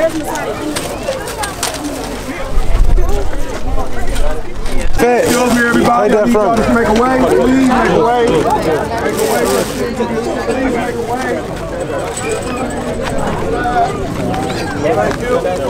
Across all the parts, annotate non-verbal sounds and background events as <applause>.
Where's Messiah? Fit. Get over here, everybody. I need y'all to make a way. Please make a way. Make a way. Please make a way. Thank you.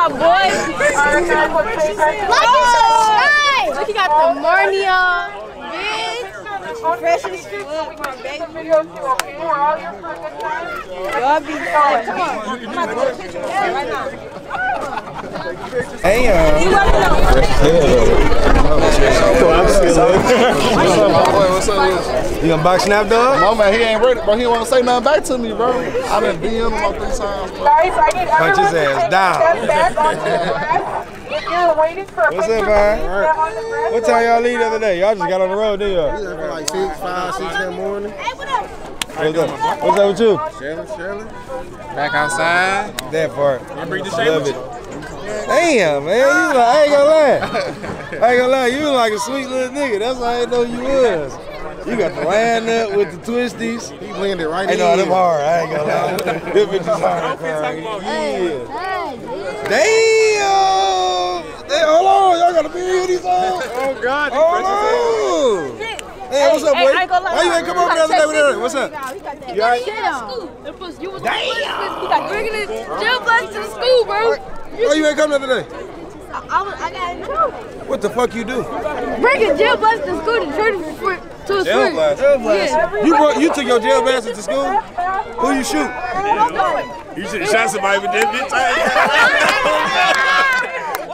my boy. Like Look, he got the morning on. Bitch. Fresh as fuck, baby. Y'all be like, come on. I'm about to get a picture right now. You gonna box snap dog? My man, he ain't ready, bro. He don't want to say nothing back to me, bro. I done DM him about three times, bro. Guys, I need Punch his everyone ass take down. a step back onto. If you're waiting for a What's up, man? please get on the grass. What time y'all leave the other day? Y'all just got on the road, didn't y'all? Like six, five, six in the morning. What's up? What's up with you? Shirley, Shirley. Back outside. That part. I Love it. Damn, man. You like, I ain't gonna lie. I ain't gonna lie. You like a sweet little nigga. That's why I didn't know you was. You got the line up with the twisties. He blended right Hey, in. no, them hard. I ain't gonna lie. <laughs> Them bitches hard. cuz. Yeah. Damn. Damn, hold on. Y'all gotta be here these songs. Uh, <laughs> oh God. Hold on. Hey, what's up, Hey, boy? I ain't gonna lie. Why you ain't come over the other day with that? What's up? You alright? You was Damn. He got bringing it jail black to school, bro. Why you ain't come the other day? I, was, I got in trouble. What the fuck you do? Bringing jail black to school to church for, to a Jail school. blast. Yeah. You brought, you took your jail blaster to school? Who you shoot? You should have shot somebody with that bitch.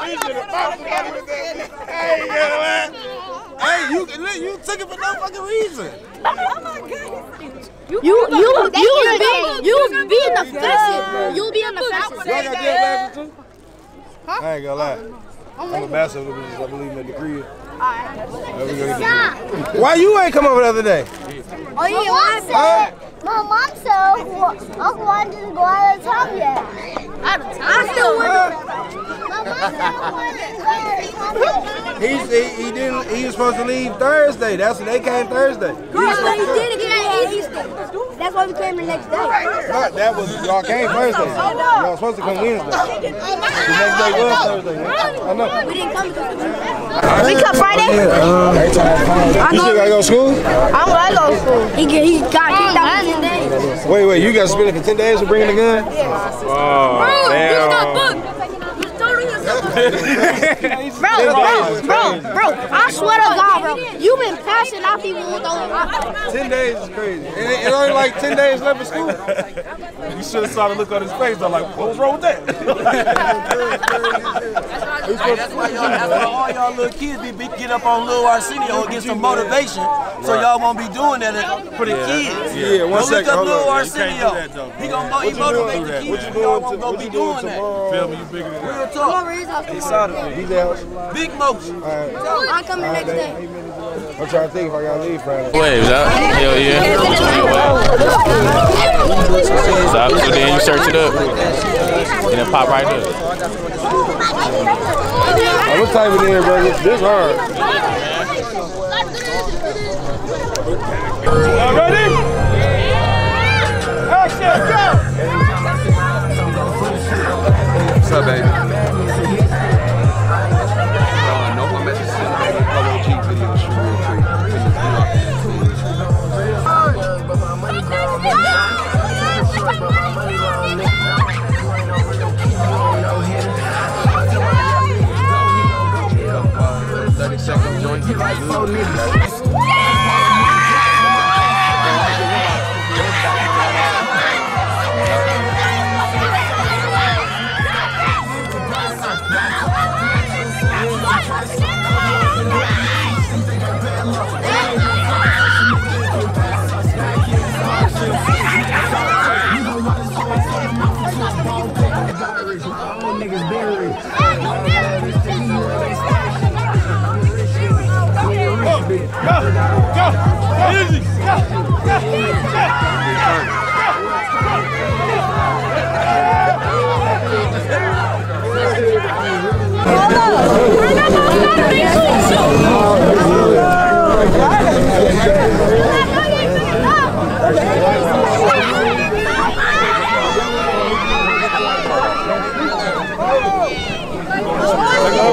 You should have popped somebody with that. Hey, you know what? Hey, you you took it for no fucking reason. Oh you, you, you, was being, you was being offensive. You was being offensive. Y'all got jail blasters too? I ain't gonna lie. I'm a the bitches. I believe in the decree. Why you ain't come over the other day? Oh, yeah, Mom said, my mom said Uncle Juan didn't go out of town yet. Out of time. I still want My mom said Uncle Juan didn't go out of town yet. He's, he, he didn't. He was supposed to leave Thursday. That's when they came Thursday. That's why he did it at Easter. That's why we came the next day. No, that was y'all came Thursday. Y'all was supposed to come Wednesday. The next day was Thursday. I know. We didn't come to We come Friday? Uh, you still gotta go to school? I'm gonna go to school. He, he got kicked out for 10 days. Wait, wait. You got suspended for ten days for bringing the gun? Yeah. Oh, damn. <laughs> Bro, bro, bro, bro, I swear to God, bro, you been passing out people with those. Ten days is crazy. And it, it only like ten days left of school. You should have saw the look on his face. I'm like, what was wrong with that? <laughs> That's why y'all, that's why all y'all little kids be, be get up on Lil Arsenio and get some motivation, so y'all won't be doing that for the kids. Yeah, one Go look second, up hold Lil. Arsenio. that, though. He gonna mo- he motivate the kids. What you Y'all doing? won't To, go be doing doing that. Feel me? You bigger than that. Real talk. He's out. Big motion. I'm coming next day. I'm trying to think if I gotta leave Friday. Waves up. Hell yeah. Stop. So then you search it up. And it pop right up. Oh, what type of it is, bro? This this hard. What's up, baby? Clear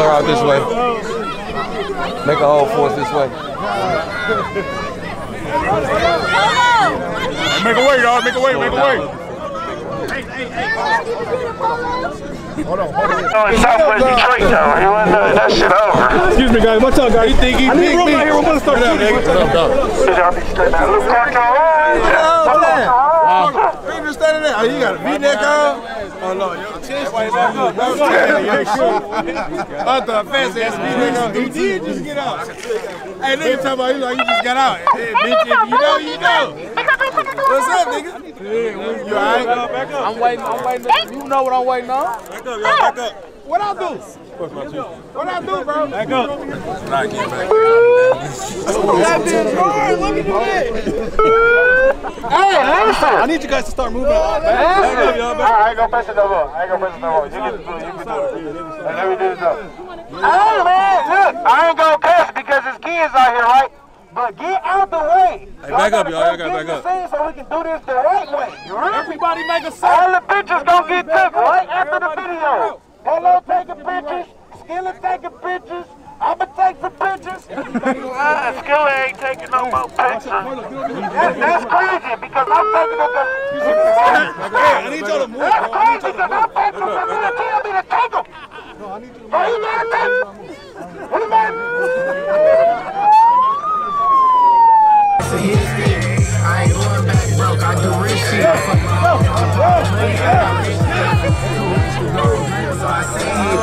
out this way. Make a whole force this way. Make a way, dog. Make a way. Make a way. Southwest Detroit, though. He wasn't uh, that shit over. Excuse me, guys. What's up, guys? You think he I need room me? out here. We're gonna start What up, nigga? What up, dog? Y'all be straight out. Look, cartoon. You just standing there. Oh, you got a V-neck on? Oh, no. Your chest way back up. That's I thought fast ass V-neck on. He did just get out. Hey, nigga talking about you like you just got out. Hey, bitch, if you know, you know. What's up, nigga? You all right? I'm waiting. I'm waiting. You know what I'm waiting on. Back up, y'all. Back up. What I do? What I do, bro? Back up. Nah, get back. That bitch hard. Let me do that. I need you guys to start moving. Back up, y'all. Back I ain't gonna press it no more. I ain't gonna press it no more. You can do it. You can do it. Let me do it though. Hey man, look, I ain't gonna cuss because there's kids out here, right? But get out the way. Hey, back up, y'all. Y'all gotta back up. So we can do this the right way. You ready? Everybody make a sound. All the pictures gonna get took right after the video. Hello taking pictures. Skilla taking pictures. I'ma take some pictures. uh, Skilla ain't taking no more pictures. That's, that's crazy because I'm taking a Hey, I need y'all to move, That's bro. I need crazy because I'm move. taking them. Tell me to take them. Bro, you gotta take What am I? I ain't going back broke. I do rich shit. I fuck my own. So I say it.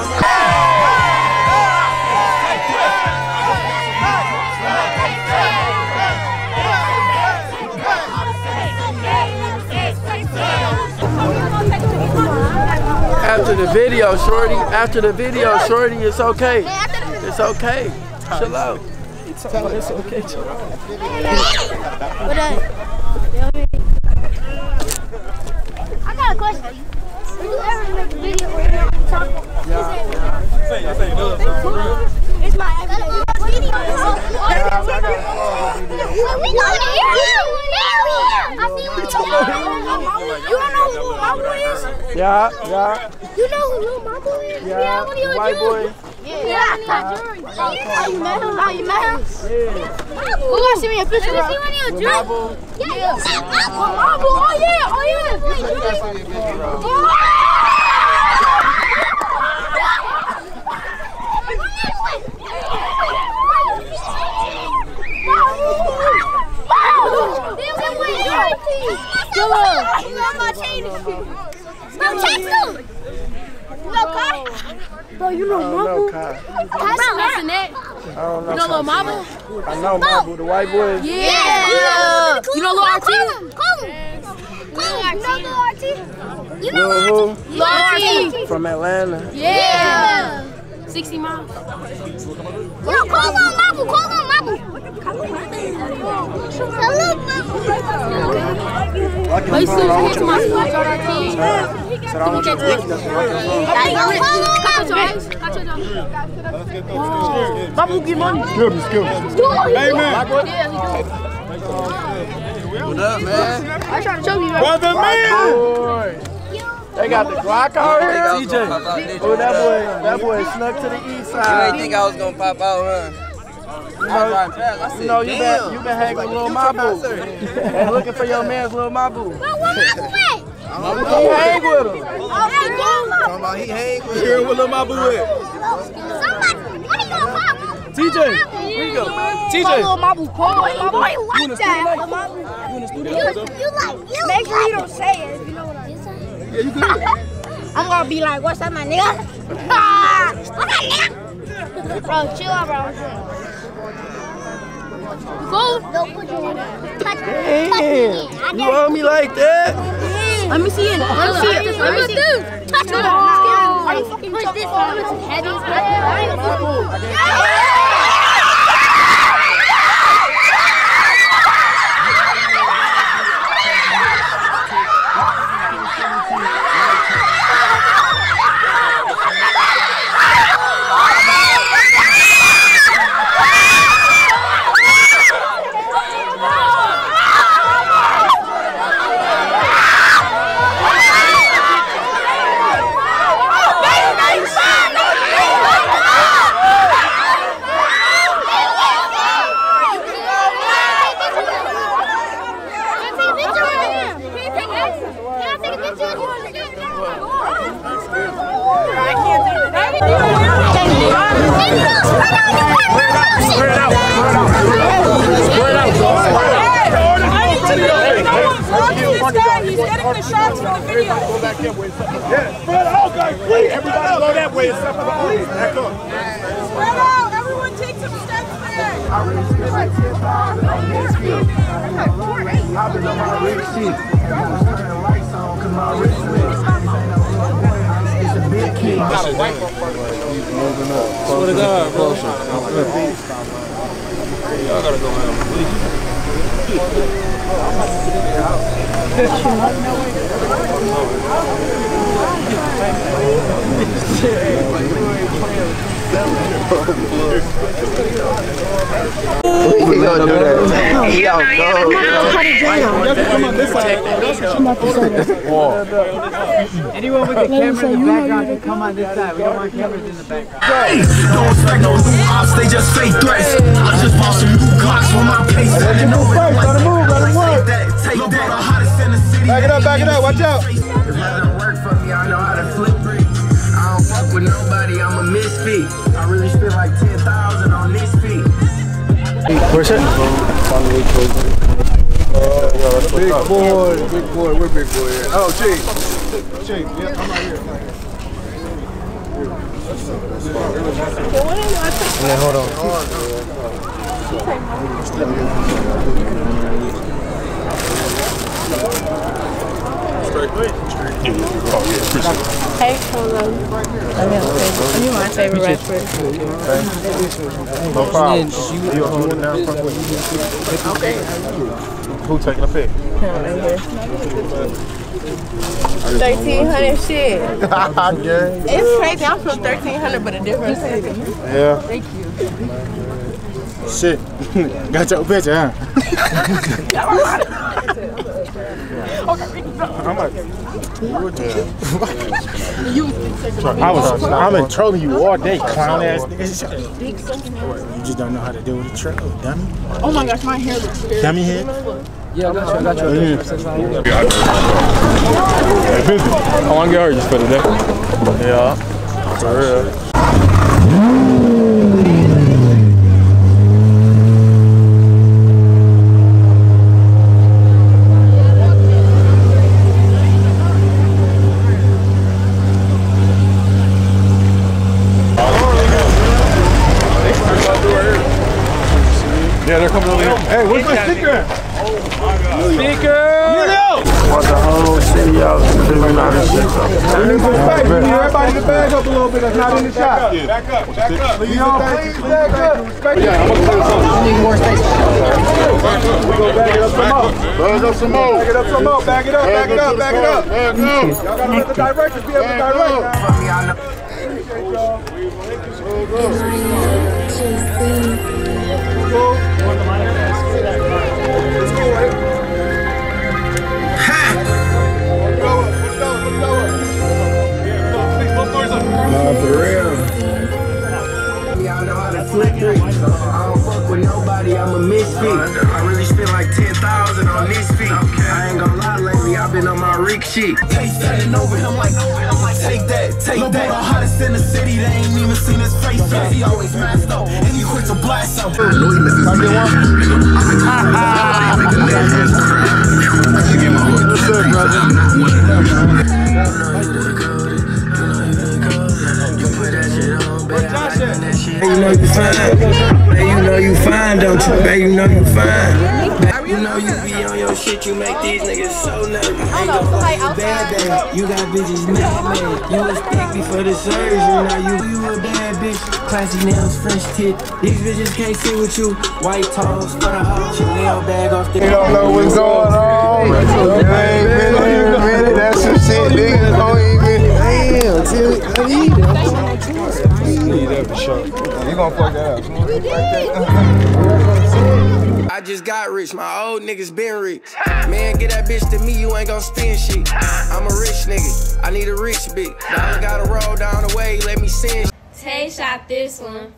After the video, shorty. After the video, shorty, it's okay. It's okay. Chill out. It's okay. Chill out. What up? I got a question. Did you ever make a video where you're talking? It's my everyday video. We got it here. I see what you You don't know who Lil Mama is? Yeah, yeah, You know who Lil Mama is? yeah. what are you White doing? boy. Yeah, How you met him? How you met him? Who got to see me a picture? Let me see when you a drink. Yeah, yeah. Marble. Oh yeah. Oh yeah. Bro, you know No, Marble? Kai. That's I don't know. You know Lil Kai. Marble? I know Marble, the white boy. Yeah. You know Lil RT? Call him. Call him. You know Lil RT? You know Lil who? Lil RT. From Atlanta. Yeah. 60 miles. Yo, call on Mabu, call on Mabu. Hello, Mabu. Wait, so you get to my school, start our team. Said I want you to think that's where I Mabu, give money. Skip skip. Hey, man. What up, man? I trying to choke you. Brother, man. They got the Glock out here. TJ. Oh, that boy, that boy snuck to the east side. You ain't side. think I was gonna pop out, huh? You know, you know you been you been hanging with Lil Mabu and looking for your man's Lil Mabu. He hang with him. Talking about he hang with him. Here with Lil Mabu at. TJ, where you go? TJ. Mabu, call Mabu. Boy, you like that. You in the studio? You like, you Make sure you don't say it if you know what I'm saying. Yeah, you good. <laughs> I'm gonna be like, what's up, my nigga? <laughs> What's up, nigga? Bro, chill out, bro. Cool? Don't put your touch Damn, you owe me like that? Let me see it. Let me see it. Let me see it. Touch it. Are you fucking push this one? It's heavy. He's getting the shots for the video. Yeah, spread out, guys, please. Everybody go that way except for the police. Back up. Spread out. Everyone take some steps back. Swear to God, bro. Y'all gotta go out. We gonna do that. He don't Anyone with a camera in the background can come on this side. We don't want cameras in the background. Don't expect no new ops, they just fake threats. I just bought some new Glocks for my pace. You know it, I'm like, like that. Take that, the hottest in the city. Back it up, back it up, watch out. If that don't work for me, I know how to flip brick. I don't fuck with nobody, I'm a misfit. I really spent like 10,000 on this feet. Where's it? Big boy, big boy, where big boy at? Oh, Chief. Chief, yeah, I'm right here. Yeah, hold on. Hey, hello. I'm you my favorite rapper. No problem. You hold it down front with Who taking a pic? Thirteen hundred shit. yeah. It's crazy. I'm from thirteen hundred, but a different city. Yeah. Thank you. Shit. Got your picture, huh? I'm like, I was, I've been trolling you all day, clown ass nigga. You just don't know how to deal with a troll, dummy. Oh my gosh, my hair looks good. Dummy head. Yeah, I got you. I got you. Hey, busy. I want to get just for today. Yeah. For real. In the shot. Back up, back up. Please, please bag up. Yeah, I'm gonna clear some. need more space. We gonna bag it up some more. Bag up some more. Bag it up some more. Bag it up, bag it up, bag it up. Bag up. Y'all gotta let the directors be able to direct now. For me, I know. Nah, for real. I know how to flip brick. I don't fuck with nobody, I'm a misfit. Uh, I really spent like 10,000 on this feet. I ain't gonna lie, lately I've been on my Rick shit. Taste that and over him like, I'm like, take that, take that. the hottest in the city, they ain't even seen his face yet. He always masked up, and he quick to blast up. Hey, <laughs> you know you fine. Hey, you know you fine, don't you? Hey, you know you fine. You know you be on your shit, you make these niggas so nervous. Ain't gon' lie, you bad bad. You got bitches mad mad. You was thick before the surgery. Now you you a bad bitch. Classy nails, French tip. These bitches can't see with you. White toes for the hoe. Chanel bag off the. You don't know what's going on. You ain't been minute. That's some shit niggas don't even. Damn, till I need that for sure. You gonna fuck that up? <laughs> I just got rich, my old niggas been rich. Man, get that bitch to me, you ain't gon' spend shit. I'm a rich nigga, I need a rich bitch. Dollar gotta roll down the way, let me send Tae shot this one.